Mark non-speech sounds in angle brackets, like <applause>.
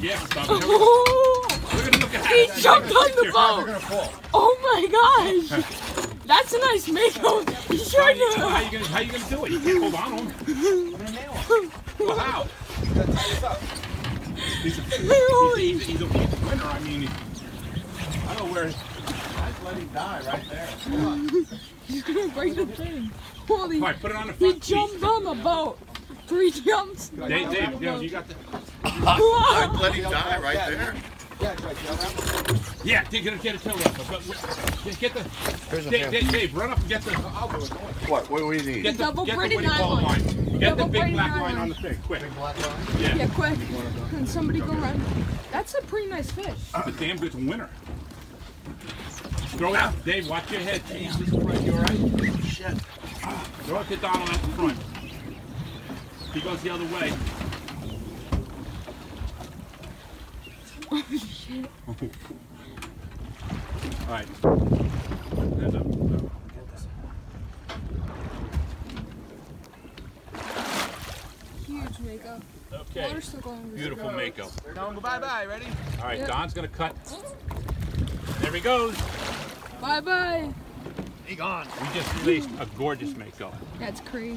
Yeah. Oh, Look at look at he jumped on the boat. Oh my gosh. That's a nice Mako. You How sure you, how do. you gonna how you gonna do it? You can't hold on to him. <laughs> Well, how? He's a, he's, he's, he's a winner. I mean, I don't know where. Just let him die right there. He's gonna break the thing. Holy. All right, put it on the He front seat. jumped on the boat. Three jumps. Dave, Dave, Dave, you got the. Wow. Let him die right there. Yeah, get, get, get a tail wrapper. But get, get the. Here's a Dave, tail. Dave, Dave, run up and get the. Oh, what? What do we need? Get the, Double get braided what do you call it, nylon. line. Get the big braided black line on the thing, quick. Yeah, Yeah, quick. Can somebody go run? That's a pretty nice fish. it's a damn good winner. Throw it out, Dave. Watch your head. Jesus Christ, you all right? Shit. Throw it to Donald out in front. He goes the other way. Oh shit. All right. Stand up. Huge Mako. Okay. Water's still going. Beautiful Mako. Don't go bye bye. Ready? All right, Yep. Don's gonna cut. <gasps> There he goes. Bye bye. He gone. We just released a gorgeous Mako. That's crazy.